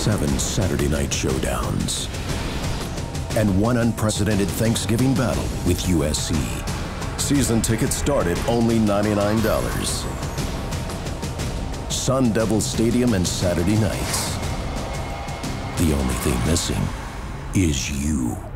seven Saturday night showdowns, and one unprecedented Thanksgiving battle with USC. Season tickets start at only $99. Sun Devil Stadium and Saturday nights. The only thing missing is you.